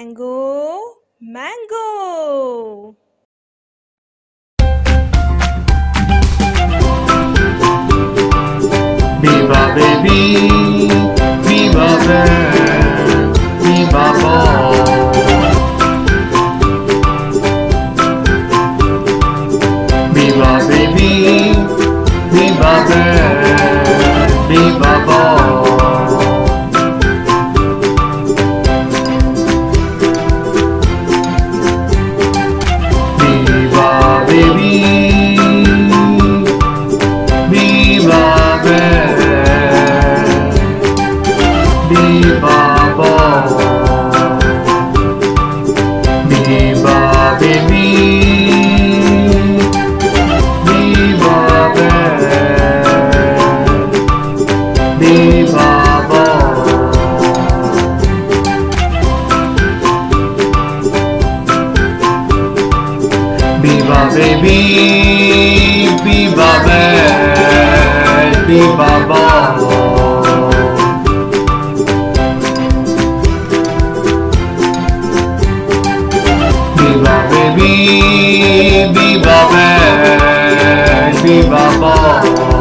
Mango, mango. Viva baby, viva bear, viva ball. Viva baby, viva bear, viva ball. Baby, viva ball. Viva baby, viva bear, viva ball.